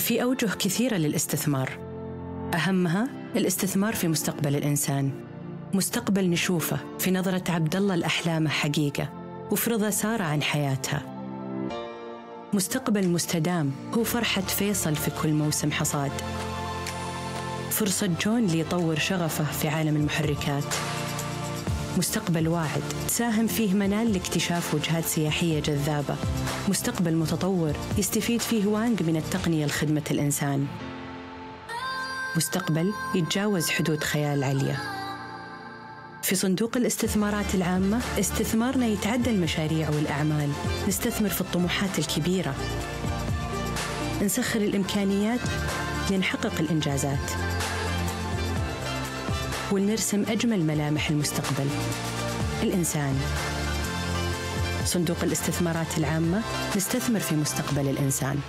في أوجه كثيرة للاستثمار. أهمها الاستثمار في مستقبل الإنسان. مستقبل نشوفه في نظرة عبد الله الأحلام حقيقة وفرضة سارة عن حياتها. مستقبل مستدام هو فرحة فيصل في كل موسم حصاد. فرصة جون ليطور شغفه في عالم المحركات. مستقبل واعد تساهم فيه منال لاكتشاف وجهات سياحية جذابة. مستقبل متطور يستفيد فيه وانج من التقنية لخدمة الإنسان. مستقبل يتجاوز حدود خيال عليا. في صندوق الاستثمارات العامة استثمارنا يتعدى المشاريع والأعمال. نستثمر في الطموحات الكبيرة. نسخر الإمكانيات لنحقق الإنجازات. ونرسم أجمل ملامح المستقبل. الإنسان. صندوق الاستثمارات العامة. نستثمر في مستقبل الإنسان.